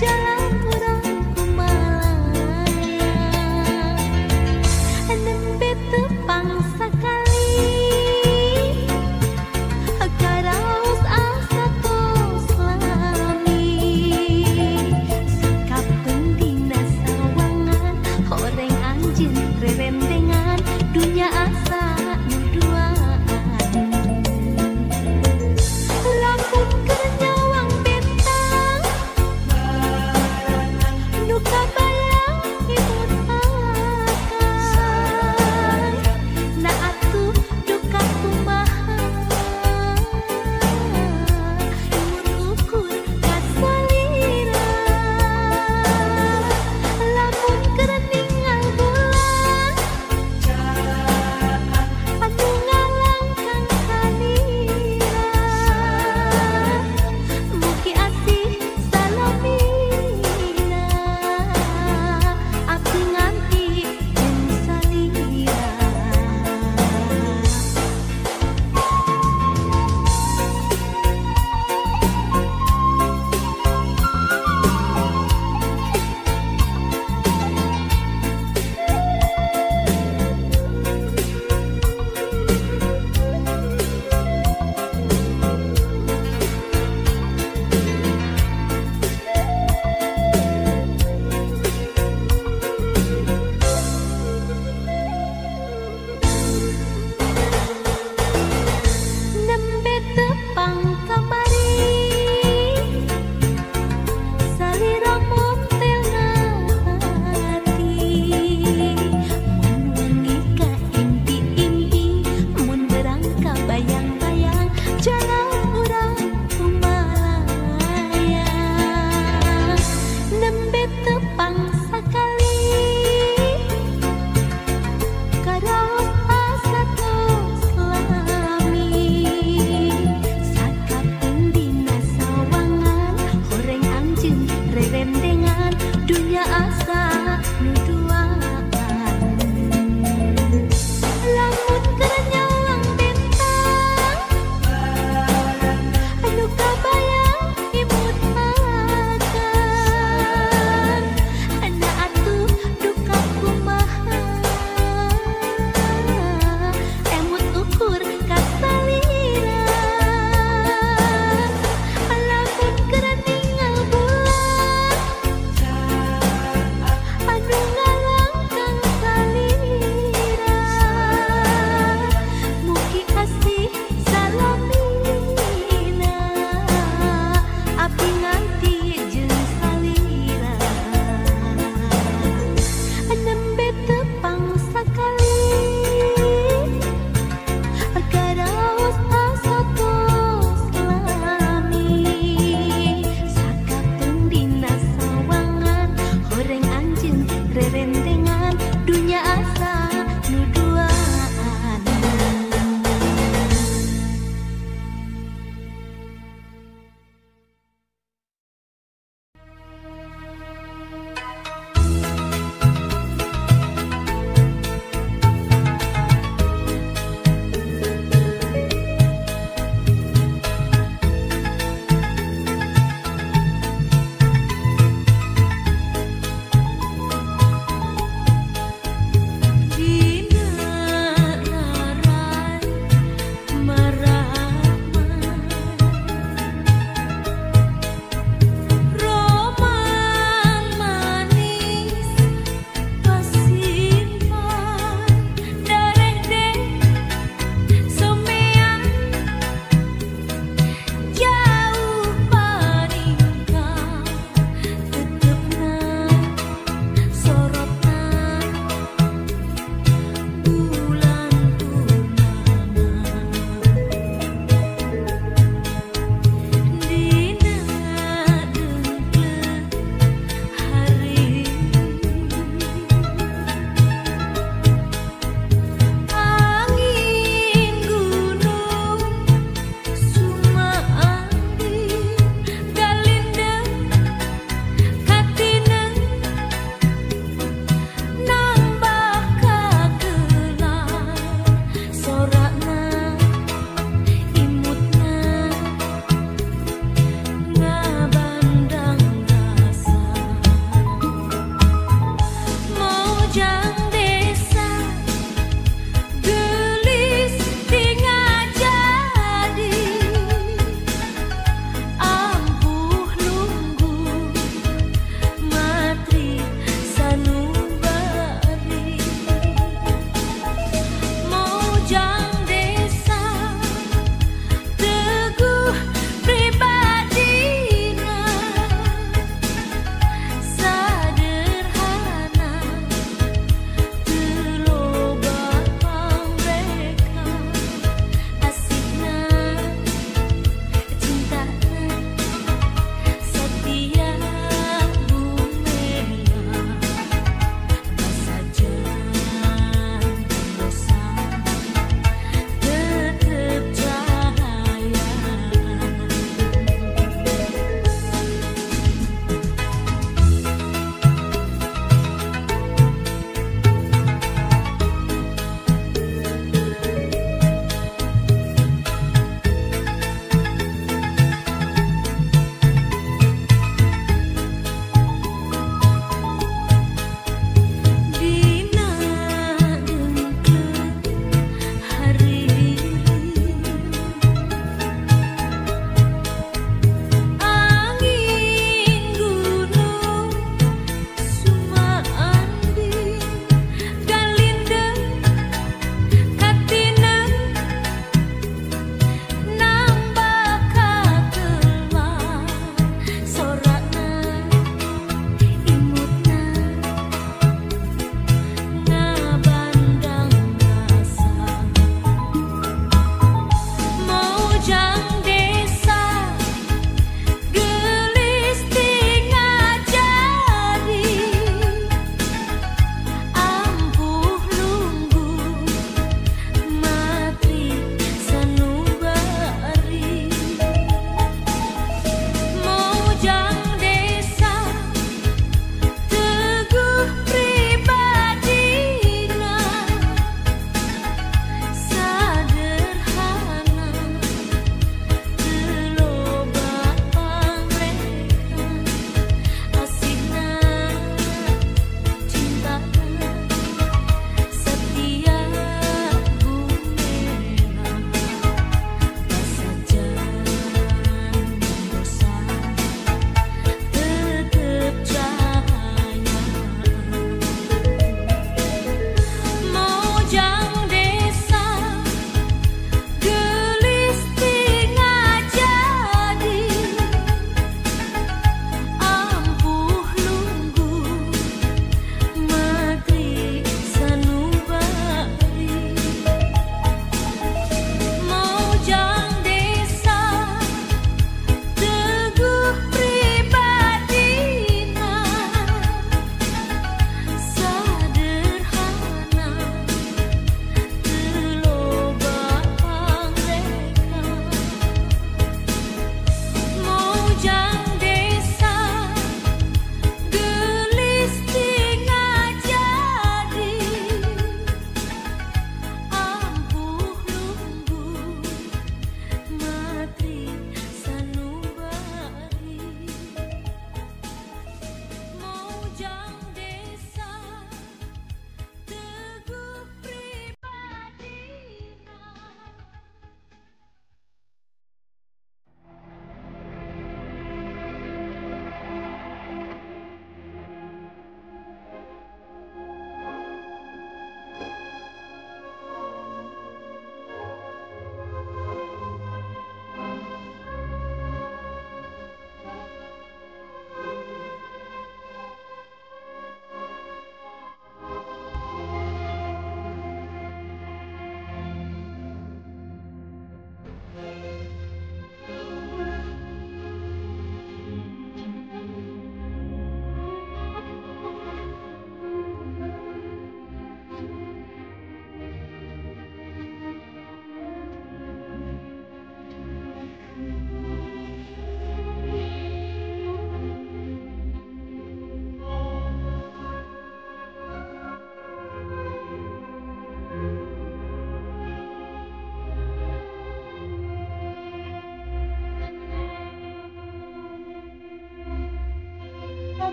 见了。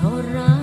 zorra.